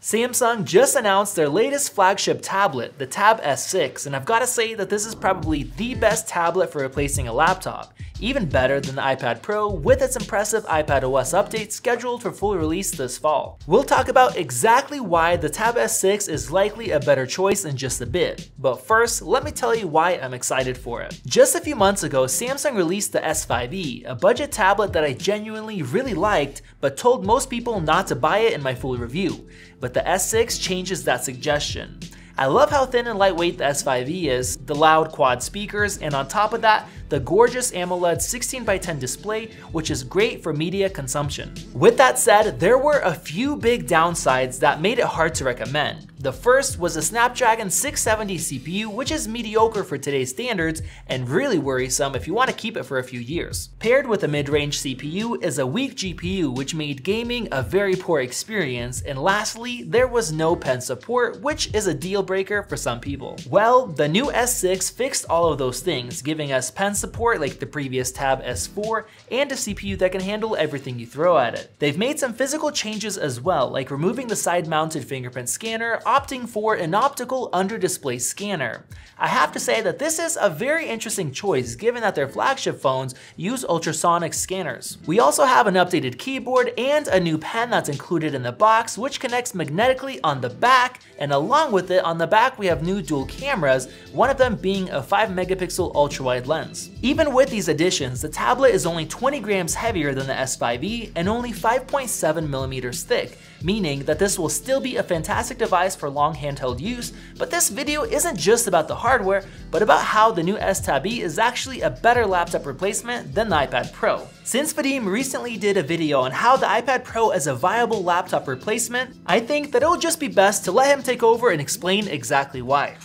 Samsung just announced their latest flagship tablet, the Tab S6, and I've gotta say that this is probably the best tablet for replacing a laptop even better than the iPad Pro with its impressive iPadOS update scheduled for full release this fall. We'll talk about exactly why the Tab S6 is likely a better choice in just a bit, but first, let me tell you why I'm excited for it. Just a few months ago, Samsung released the S5e, a budget tablet that I genuinely really liked, but told most people not to buy it in my full review. But the S6 changes that suggestion. I love how thin and lightweight the S5e is, the loud quad speakers, and on top of that, the gorgeous AMOLED 16x10 display, which is great for media consumption. With that said, there were a few big downsides that made it hard to recommend. The first was the Snapdragon 670 CPU, which is mediocre for today's standards and really worrisome if you want to keep it for a few years. Paired with a mid-range CPU is a weak GPU, which made gaming a very poor experience, and lastly, there was no pen support, which is a deal breaker for some people. Well, the new S6 fixed all of those things, giving us pen support like the previous Tab S4 and a CPU that can handle everything you throw at it. They've made some physical changes as well, like removing the side-mounted fingerprint scanner, opting for an optical under-display scanner. I have to say that this is a very interesting choice given that their flagship phones use ultrasonic scanners. We also have an updated keyboard and a new pen that's included in the box which connects magnetically on the back and along with it on the back we have new dual cameras, one of them being a 5 megapixel ultra wide lens. Even with these additions, the tablet is only 20 grams heavier than the S5e and only 5.7 millimeters thick, meaning that this will still be a fantastic device for long handheld use, but this video isn't just about the hardware, but about how the new S-Tab E is actually a better laptop replacement than the iPad Pro. Since Vadim recently did a video on how the iPad Pro is a viable laptop replacement, I think that it will just be best to let him take over and explain exactly why.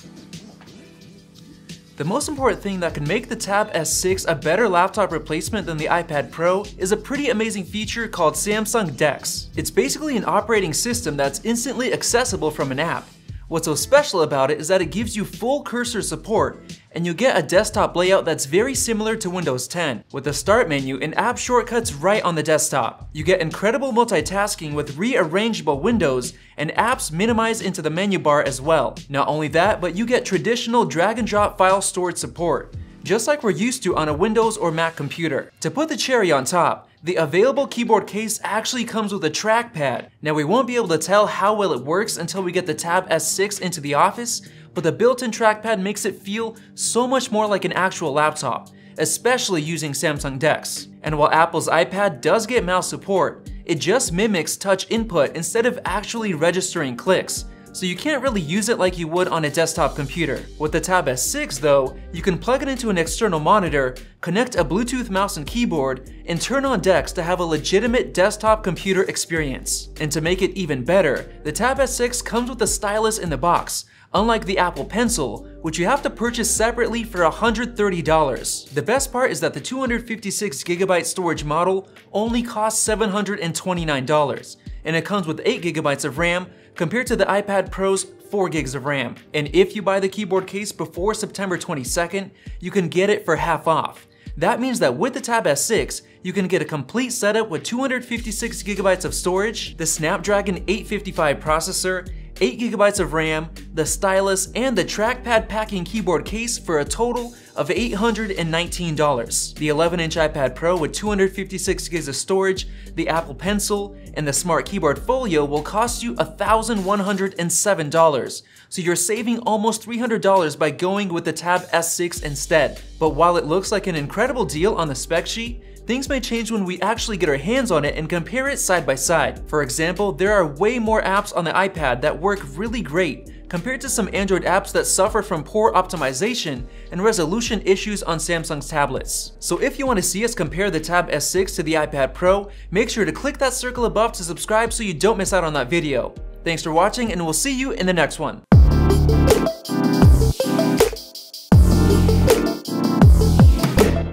The most important thing that can make the Tab S6 a better laptop replacement than the iPad Pro is a pretty amazing feature called Samsung DeX. It's basically an operating system that's instantly accessible from an app. What's so special about it is that it gives you full cursor support, and you get a desktop layout that's very similar to Windows 10, with a start menu and app shortcuts right on the desktop. You get incredible multitasking with rearrangeable windows and apps minimized into the menu bar as well. Not only that, but you get traditional drag and drop file storage support, just like we're used to on a Windows or Mac computer. To put the cherry on top, the available keyboard case actually comes with a trackpad. Now we won't be able to tell how well it works until we get the Tab S6 into the office, but the built-in trackpad makes it feel so much more like an actual laptop, especially using Samsung DeX. And while Apple's iPad does get mouse support, it just mimics touch input instead of actually registering clicks, so you can't really use it like you would on a desktop computer. With the Tab S6 though, you can plug it into an external monitor, connect a Bluetooth mouse and keyboard, and turn on DeX to have a legitimate desktop computer experience. And to make it even better, the Tab S6 comes with a stylus in the box, unlike the Apple Pencil, which you have to purchase separately for $130. The best part is that the 256GB storage model only costs $729, and it comes with 8GB of RAM, compared to the iPad Pro's 4 gigs of RAM. And if you buy the keyboard case before September 22nd, you can get it for half off. That means that with the Tab S6, you can get a complete setup with 256 gigabytes of storage, the Snapdragon 855 processor, 8GB of RAM, the stylus, and the trackpad packing keyboard case for a total of $819. The 11-inch iPad Pro with 256 gigs of storage, the Apple Pencil, and the Smart Keyboard Folio will cost you $1,107, so you're saving almost $300 by going with the Tab S6 instead. But while it looks like an incredible deal on the spec sheet, things may change when we actually get our hands on it and compare it side by side. For example, there are way more apps on the iPad that work really great, compared to some Android apps that suffer from poor optimization and resolution issues on Samsung's tablets. So if you want to see us compare the Tab S6 to the iPad Pro, make sure to click that circle above to subscribe so you don't miss out on that video. Thanks for watching and we'll see you in the next one.